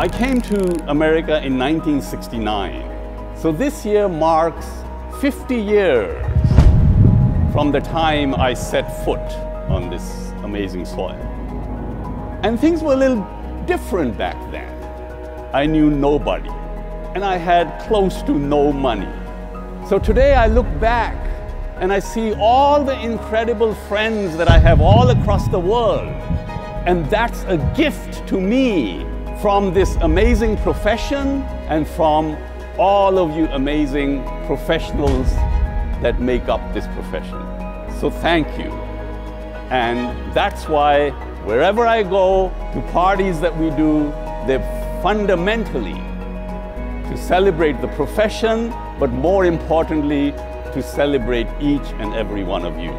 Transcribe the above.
I came to America in 1969. So this year marks 50 years from the time I set foot on this amazing soil. And things were a little different back then. I knew nobody, and I had close to no money. So today I look back and I see all the incredible friends that I have all across the world. And that's a gift to me from this amazing profession and from all of you amazing professionals that make up this profession. So thank you. And that's why wherever I go, to parties that we do, they're fundamentally to celebrate the profession, but more importantly, to celebrate each and every one of you.